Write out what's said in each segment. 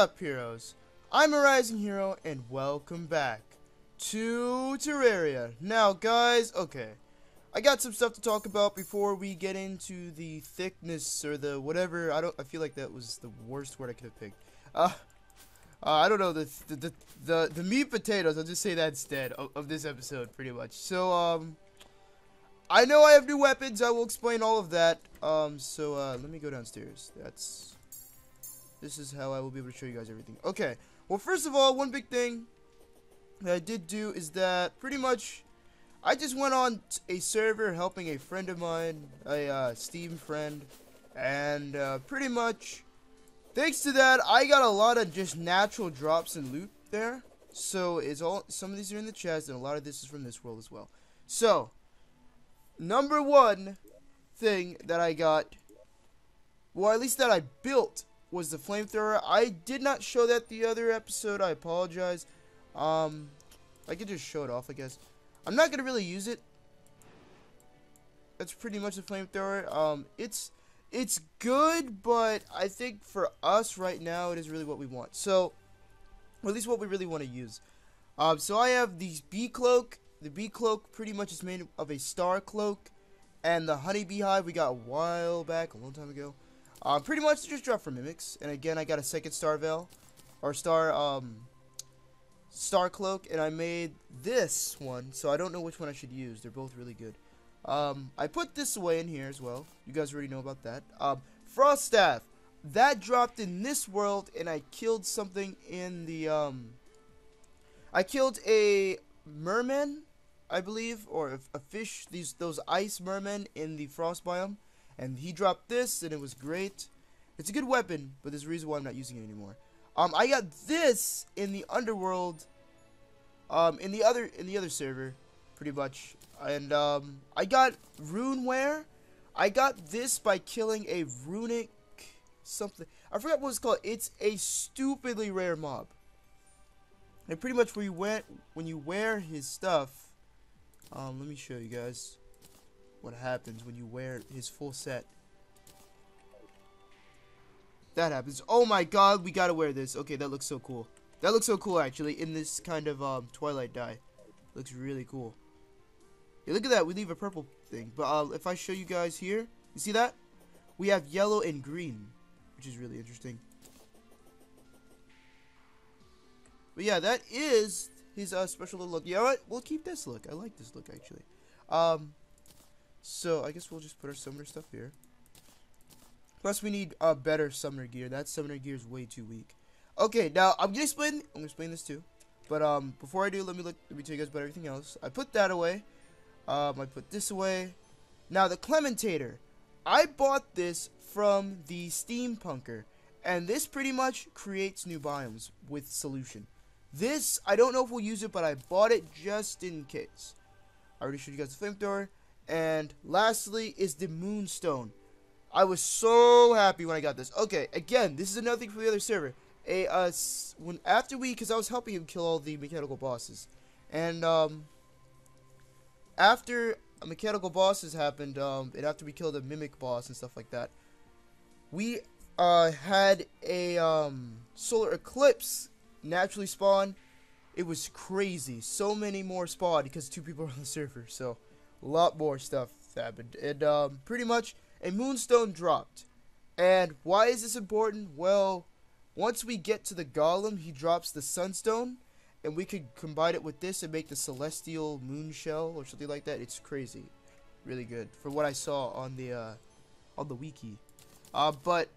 Up, heroes? I'm ArisingHero, and welcome back to Terraria. Now, guys, okay, I got some stuff to talk about before we get into the thickness or the whatever. I don't. I feel like that was the worst word I could have picked. Uh, uh I don't know the the, the the the meat potatoes. I'll just say that instead of, of this episode, pretty much. So, um, I know I have new weapons. I will explain all of that. Um, so uh, let me go downstairs. That's this is how I will be able to show you guys everything. Okay. Well, first of all, one big thing that I did do is that pretty much I just went on a server helping a friend of mine, a uh, Steam friend, and uh, pretty much thanks to that, I got a lot of just natural drops and loot there. So it's all some of these are in the chest, and a lot of this is from this world as well. So number one thing that I got, well, at least that I built was the flamethrower. I did not show that the other episode. I apologize. Um, I could just show it off, I guess. I'm not gonna really use it. That's pretty much the flamethrower. Um, it's it's good, but I think for us right now, it is really what we want. So, or at least what we really want to use. Um, so I have these bee cloak. The bee cloak pretty much is made of a star cloak, and the honey beehive we got a while back, a long time ago. Um, pretty much just drop for mimics. And again, I got a second star veil, or star um, star cloak, and I made this one. So I don't know which one I should use. They're both really good. Um, I put this away in here as well. You guys already know about that. Um, frost staff that dropped in this world, and I killed something in the um. I killed a merman, I believe, or a, a fish. These those ice mermen in the frost biome. And he dropped this, and it was great. It's a good weapon, but there's a reason why I'm not using it anymore. Um, I got this in the underworld, um, in the other in the other server, pretty much. And um, I got runeware. I got this by killing a runic something. I forgot what it's called. It's a stupidly rare mob. And pretty much where you went when you wear his stuff. Um, let me show you guys what happens when you wear his full set. That happens. Oh my god, we gotta wear this. Okay, that looks so cool. That looks so cool, actually, in this kind of um, twilight dye. Looks really cool. Yeah, look at that. We leave a purple thing. But uh, if I show you guys here, you see that? We have yellow and green, which is really interesting. But yeah, that is his uh, special little look. You know what? We'll keep this look. I like this look, actually. Um, so, I guess we'll just put our summoner stuff here. Plus, we need uh, better summoner gear. That summoner gear is way too weak. Okay, now, I'm gonna explain, I'm gonna explain this too. But, um, before I do, let me look, let me tell you guys about everything else. I put that away. Um, I put this away. Now, the Clentaminator. I bought this from the Steampunker. And this pretty much creates new biomes with solution. This, I don't know if we'll use it, but I bought it just in case. I already showed you guys the flamethrower. And lastly is the Moonstone. I was so happy when I got this. Okay, again, this is another thing for the other server. A uh, when after we, because I was helping him kill all the mechanical bosses, and um, after mechanical bosses happened, um, and after we killed a mimic boss and stuff like that, we uh had a um solar eclipse naturally spawn. It was crazy. So many more spawned because two people were on the server. So a lot more stuff happened. And um, pretty much a moonstone dropped. And why is this important? Well, once we get to the golem, he drops the sunstone. And we could combine it with this and make the celestial moon shell or something like that. It's crazy. Really good. For what I saw on the uh, on the wiki. Uh, but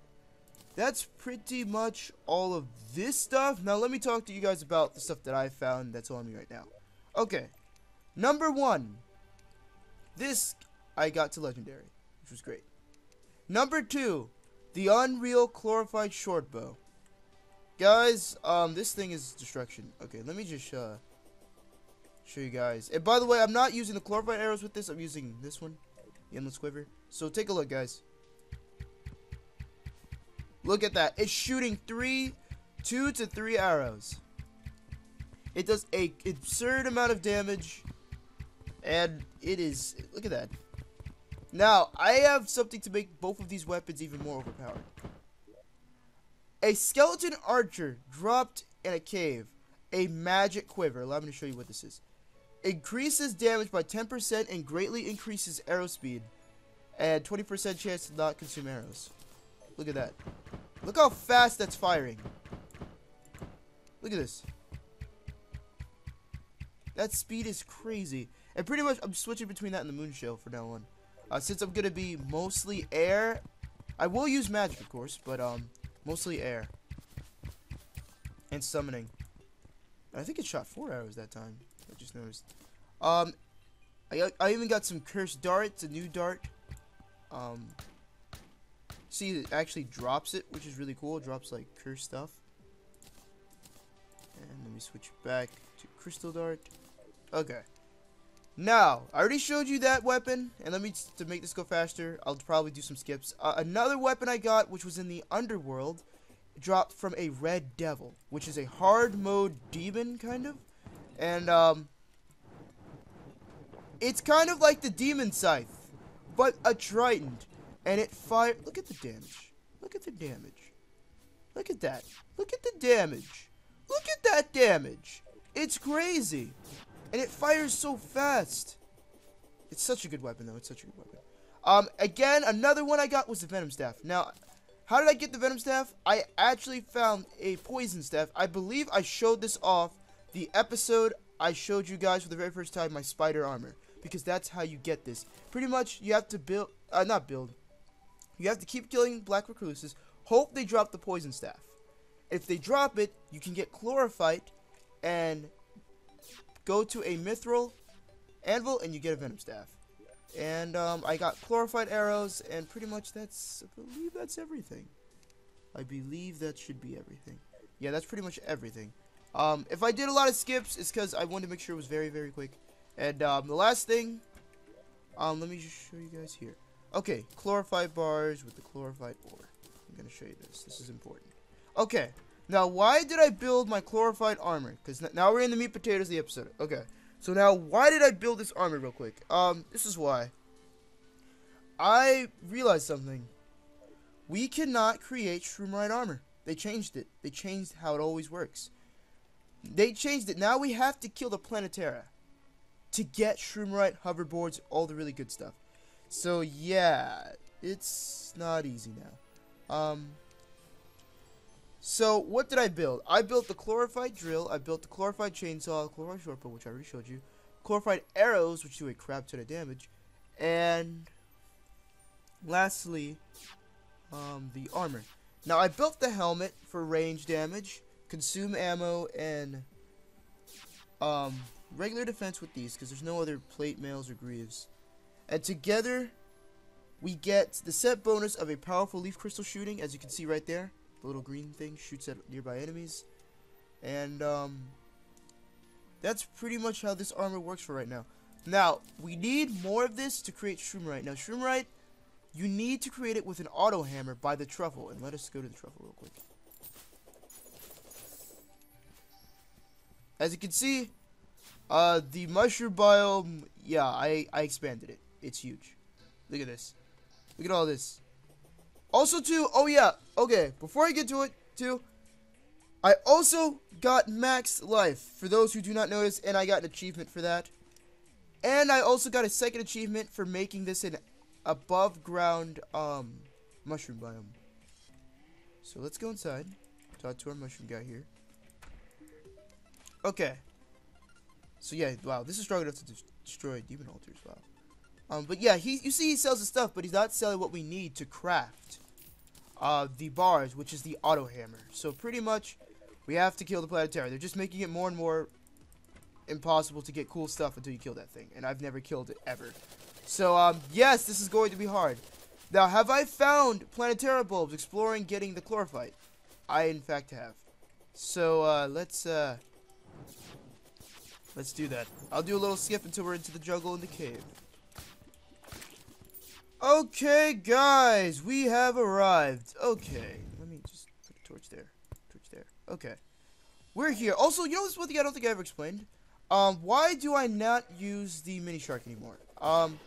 that's pretty much all of this stuff. Now let me talk to you guys about the stuff that I found that's on me right now. Okay. Number one. This I got to Legendary, which was great. Number two, the Unreal Chlorophyte Shortbow. Guys, um, this thing is destruction. Okay, let me just uh, show you guys. And by the way, I'm not using the chlorophyte arrows with this. I'm using this one, the Endless Quiver. So take a look, guys. Look at that. It's shooting three, two to three arrows. It does a absurd amount of damage. And it is, look at that. Now, I have something to make both of these weapons even more overpowered. A skeleton archer dropped in a cave. A magic quiver. Allow me to show you what this is. Increases damage by 10% and greatly increases arrow speed. And 20% chance to not consume arrows. Look at that. Look how fast that's firing. Look at this. That speed is crazy. And pretty much, I'm switching between that and the moon shell for now on. Uh, since I'm going to be mostly air, I will use magic, of course, but um, mostly air. And summoning. I think it shot four arrows that time. I just noticed. Um, I, I even got some cursed darts, a new dart. Um, see, it actually drops it, which is really cool. It drops, like, cursed stuff. And let me switch back to crystal dart. Okay. Now, I already showed you that weapon, and let me, to make this go faster, I'll probably do some skips. Uh, another weapon I got, which was in the underworld, dropped from a red devil, which is a hard mode demon, kind of. And, um, it's kind of like the demon scythe, but a trident. And it fire, look at the damage. Look at the damage. Look at that. Look at the damage. Look at that damage. It's crazy. And it fires so fast. It's such a good weapon, though. It's such a good weapon. Um, again, another one I got was the Venom Staff. Now, how did I get the Venom Staff? I actually found a Poison Staff. I believe I showed this off the episode I showed you guys for the very first time my Spider Armor. Because that's how you get this. Pretty much, you have to build, uh, not build. You have to keep killing Black Recluses. Hope they drop the Poison Staff. If they drop it, you can get Chlorophyte and go to a mithril anvil and you get a venom staff. And um, I got Chlorophyte arrows, and pretty much that's, I believe that's everything. I believe that should be everything. Yeah, that's pretty much everything. Um, if I did a lot of skips, it's because I wanted to make sure it was very, very quick. And um, the last thing, um, let me just show you guys here. Okay, chlorophyte bars with the chlorophyte ore. I'm going to show you this. This is important. Okay, now, why did I build my chlorophyte armor? Because now we're in the meat potatoes of the episode. Okay. So now, why did I build this armor real quick? Um, this is why. I realized something. We cannot create Shroomite armor. They changed it. They changed how it always works. They changed it. Now we have to kill the Plantera to get Shroomite hoverboards, all the really good stuff. So yeah, it's not easy now. Um, so, what did I build? I built the chlorophyte drill, I built the chlorophyte chainsaw, chlorophyte shortbow, which I already showed you, chlorophyte arrows, which do a crap ton of damage, and lastly, um, the armor. Now, I built the helmet for range damage, consume ammo, and um, regular defense with these, because there's no other plate mails or greaves. And together, we get the set bonus of a powerful leaf crystal shooting, as you can see right there. The little green thing shoots at nearby enemies. And, um, that's pretty much how this armor works for right now. Now, we need more of this to create Shroomite. Now, Shroomite, you need to create it with an auto hammer by the truffle. And let us go to the truffle real quick. As you can see, uh, the mushroom biome, yeah, I, I expanded it. It's huge. Look at this. Look at all this. Also, too, oh yeah, okay, before I get to it, too, I also got max life, for those who do not notice, and I got an achievement for that. And I also got a second achievement for making this an above ground, um, mushroom biome. So let's go inside, talk to our mushroom guy here. Okay. So yeah, wow, this is strong enough to destroy demon altars, wow. Um, but yeah, he, you see he sells the stuff, but he's not selling what we need to craft uh, the bars, which is the auto hammer. So pretty much, we have to kill the Plantera. They're just making it more and more impossible to get cool stuff until you kill that thing. And I've never killed it ever. So, um, yes, this is going to be hard. Now, have I found Plantera bulbs exploring getting the chlorophyte? I, in fact, have. So, uh, let's, uh, let's do that. I'll do a little skip until we're into the jungle in the cave. Okay, guys, we have arrived. Okay, let me just put a torch there. Torch there. Okay. We're here. Also, you know this one thing I don't think I ever explained? Um, why do I not use the mini shark anymore? Um,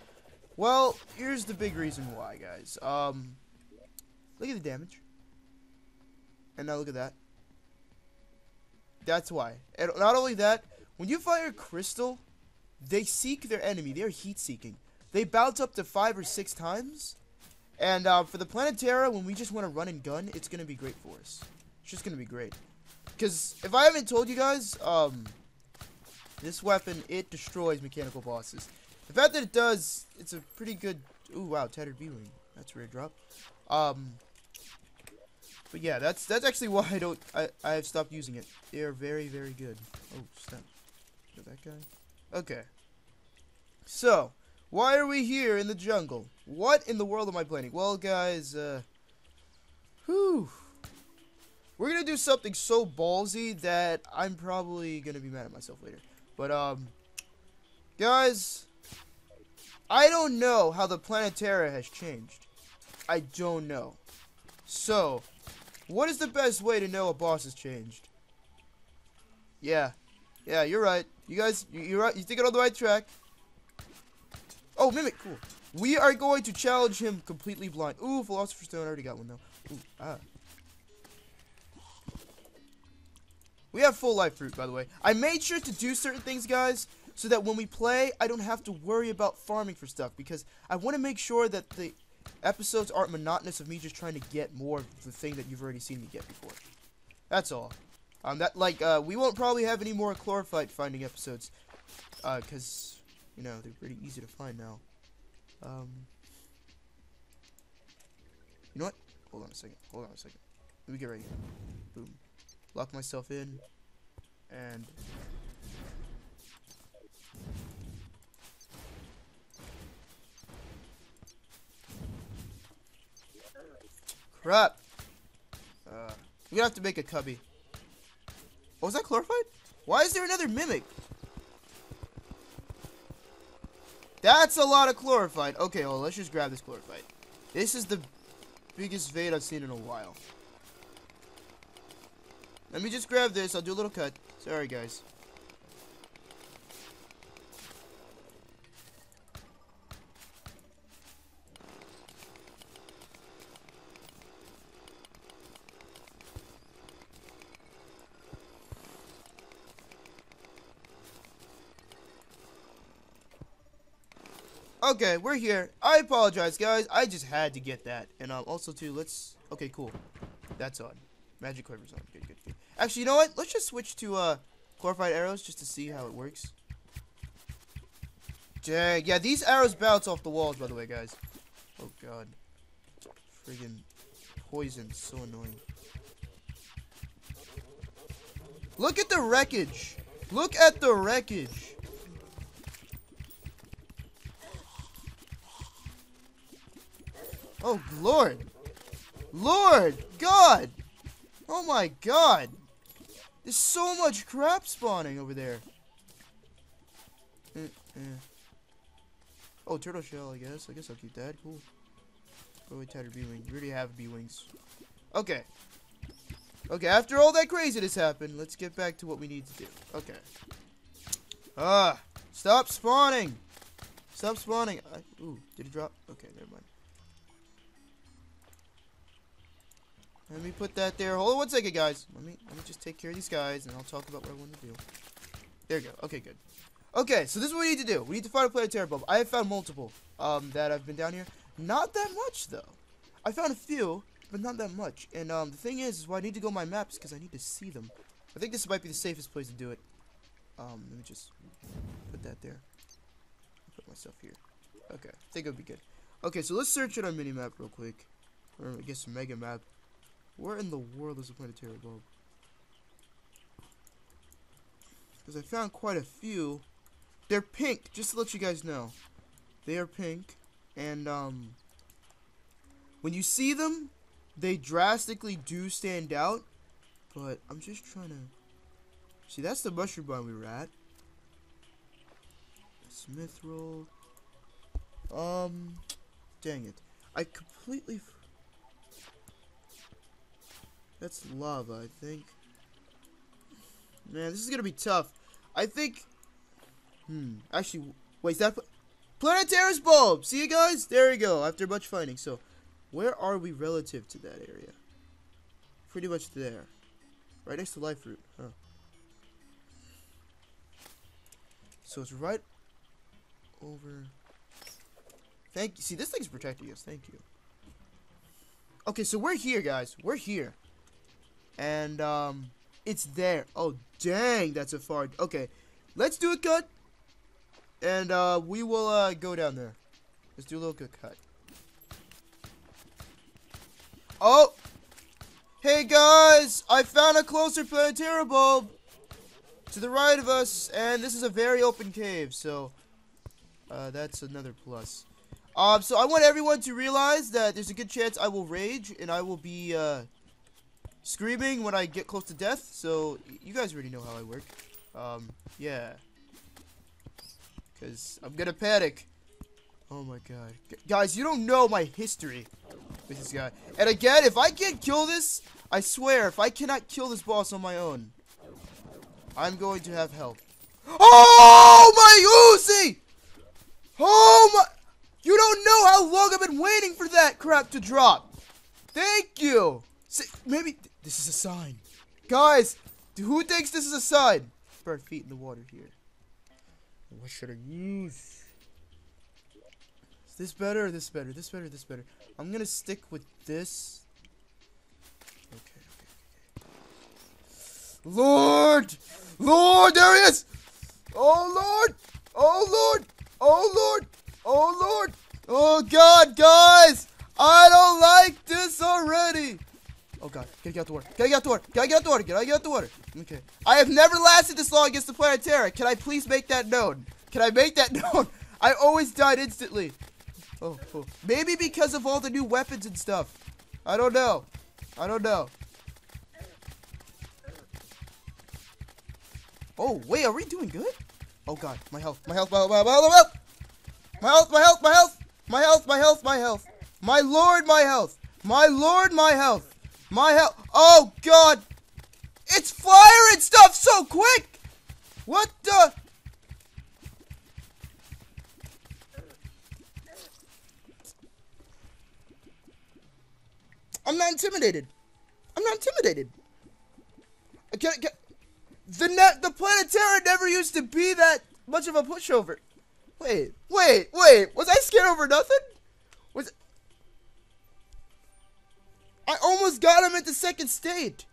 well, here's the big reason why, guys. Um, look at the damage. And now look at that. That's why. And not only that, when you fire crystal, they seek their enemy. They're heat seeking. They bounce up to five or six times. And uh, for the Plantera, when we just want to run and gun, it's going to be great for us. It's just going to be great. Because if I haven't told you guys, um, this weapon, it destroys mechanical bosses. The fact that it does, it's a pretty good... Ooh, wow, Tattered Bee Wing. That's a rare drop. Um, but yeah, that's that's actually why I don't I I have stopped using it. They are very very good. Oh snap! Is that guy? Okay. So, why are we here in the jungle? What in the world am I planning? Well, guys, uh, whew. We're gonna do something so ballsy that I'm probably gonna be mad at myself later. But um, guys, I don't know how the Plantera has changed. I don't know. So, what is the best way to know a boss has changed? Yeah. Yeah, you're right. You guys, you, are right. You're thinking on the right track. Oh, Mimic, cool. We are going to challenge him completely blind. Ooh, Philosopher's Stone. I already got one, though. Ooh, ah. We have full life fruit, by the way. I made sure to do certain things, guys, so that when we play, I don't have to worry about farming for stuff, because I want to make sure that the episodes aren't monotonous of me just trying to get more of the thing that you've already seen me get before. That's all. Um, that like uh, we won't probably have any more chlorophyte finding episodes, uh, cause you know they're pretty easy to find now. Um, you know what? Hold on a second. Hold on a second. Let me get ready. Boom. Lock myself in, and Crap. Uh, gonna have to make a cubby. Oh, was that chlorophyte? Why is there another mimic? That's a lot of chlorophyte. Okay, well, let's just grab this chlorophyte. This is the biggest Vade I've seen in a while. Let me just grab this. I'll do a little cut. Sorry, guys. Okay, we're here. I apologize, guys. I just had to get that. And um, also, too, let's... Okay, cool. That's on. Magic Quiver's on. Good, good, good. Actually, you know what? Let's just switch to uh, Chlorophyte Arrows just to see how it works. Dang. Yeah, these arrows bounce off the walls, by the way, guys. Oh, God. Friggin' poison. So annoying. Look at the wreckage. Look at the wreckage. Oh, Lord. Lord! God! Oh my god! There's so much crap spawning over there. Eh, eh. Oh, turtle shell, I guess. I guess I'll keep that. Cool. Wait, tattered Bee Wing. You already have Bee Wings. Okay. Okay, after all that craziness happened, let's get back to what we need to do. Okay. Ah! Stop spawning! Stop spawning! I, ooh, did it drop? Okay, never mind. Let me put that there. Hold on one second, guys. Let me let me just take care of these guys, and I'll talk about what I want to do. There you go. Okay, good. Okay, so this is what we need to do. We need to find a Plantera bulb. I have found multiple um, that I've been down here. Not that much, though. I found a few, but not that much. And um, the thing is, is why I need to go my maps because I need to see them. I think this might be the safest place to do it. Um, let me just put that there. Put myself here. Okay, I think it'll be good. Okay, so let's search it on minimap real quick. Or I guess mega map. Where in the world is a Plantera bulb? Because I found quite a few. They're pink, just to let you guys know. They are pink. And, um, when you see them, they drastically do stand out. But I'm just trying to... See, that's the mushroom barn we were at. Smith roll. Um, dang it. I completely that's lava, I think. Man, this is gonna be tough. I think... Hmm. Actually, wait, that... Plantera's bulb! See you guys? There we go, after much fighting. So, where are we relative to that area? pretty much there. Right next to life root, huh? So it's right over. Thank you. See, this thing's protecting us. Thank you. Okay, so we're here, guys. We're here. And, um, it's there. Oh, dang, that's a far. Okay, let's do a cut. And, uh, we will, uh, go down there. Let's do a little cut. Oh! Hey, guys! I found a closer Plantera bulb! To the right of us, and this is a very open cave, so... Uh, that's another plus. Um, so I want everyone to realize that there's a good chance I will rage and I will be uh, screaming when I get close to death. So you guys already know how I work. Um, yeah. Because I'm gonna panic. Oh my god. G guys, you don't know my history with this guy. And again, if I can't kill this, I swear, if I cannot kill this boss on my own, I'm going to have help. Oh my Uzi! Oh my... You don't know how long I've been waiting for that crap to drop. Thank you. See, maybe this is a sign. Guys, who thinks this is a sign? Put feet in the water here. What should I use? Is this better? Or this better? This better? This better? I'm gonna stick with this. Okay, okay, okay. Lord! Lord, there he is! Oh, Lord! Oh, Lord! Oh, Lord! Oh, Lord! Oh, God, guys! I don't like this already! Oh, God. Gotta get out the water. Gotta get out the water. Gotta get out the water. Gotta get out the water. Okay. I have never lasted this long against the Plantera. Can I please make that known? Can I make that known? I always died instantly. Oh, oh. Maybe because of all the new weapons and stuff. I don't know. I don't know. Oh, wait, are we doing good? Oh, God. My health. My health. My health. My health. My health. My health, my health, my health, my health, my health, my health. My lord, my health. My lord, my health. My health. Oh, God. It's firing stuff so quick. What the? I'm not intimidated. I'm not intimidated. Can, can, the net, the Plantera never used to be that much of a pushover. Wait, wait, wait. Was I scared over nothing? I almost got him at the second state.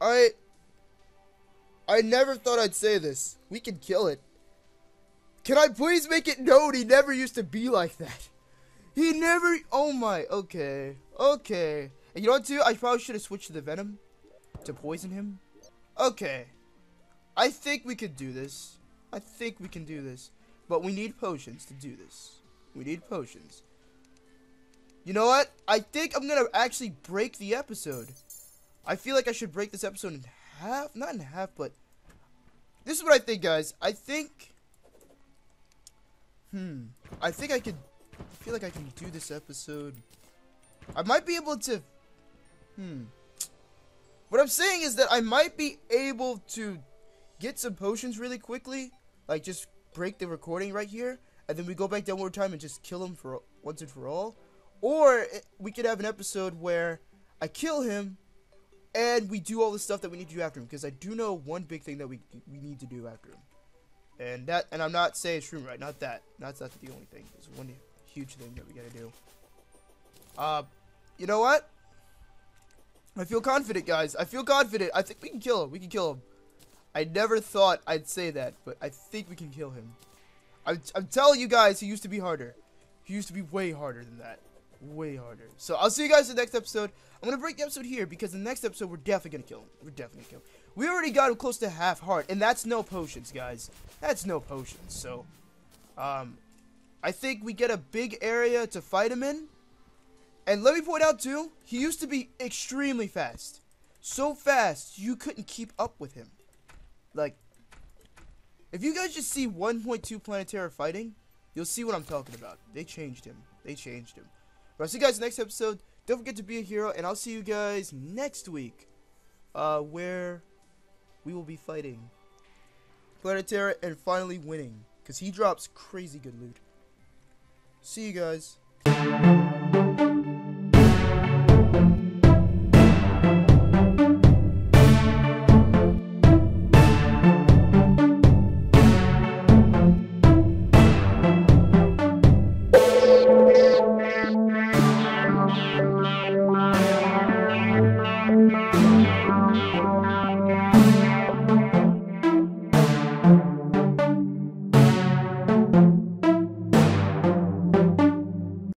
I I never thought I'd say this. We can kill it. Can I please make it known he never used to be like that? He never Oh my, okay. Okay. And you know what too? I probably should have switched to the venom to poison him. Okay. I think we could do this. I think we can do this. But we need potions to do this. We need potions. You know what? I think I'm to actually break the episode. I feel like I should break this episode in half. Not in half, but... This is what I think, guys. I think... Hmm. I think I could... I feel like I can do this episode. I might be able to... Hmm. What I'm saying is that I might be able to get some potions really quickly, like just break the recording right here, and then we go back down one more time and just kill him for once and for all. Or we could have an episode where I kill him, and we do all the stuff that we need to do after him. Because I do know one big thing that we we need to do after him, and that and I'm not saying Shroomite, not that. That's not the only thing. There's one huge thing that we gotta do. Uh, you know what? I feel confident, guys. I feel confident. I think we can kill him. We can kill him. I never thought I'd say that, but I think we can kill him. I'm, I'm telling you guys, he used to be harder. He used to be way harder than that. Way harder. So I'll see you guys in the next episode. I'm going to break the episode here because the next episode we're definitely going to kill him. We're definitely going to kill him. We already got him close to half heart, and that's no potions, guys. That's no potions. So, um, I think we get a big area to fight him in. And let me point out, too, he used to be extremely fast. So fast, you couldn't keep up with him. Like, if you guys just see 1.2 Plantera fighting, you'll see what I'm talking about. They changed him. They changed him. But I'll see you guys next episode. Don't forget to be a hero, and I'll see you guys next week, uh, where we will be fighting Plantera and finally winning, because he drops crazy good loot. See you guys.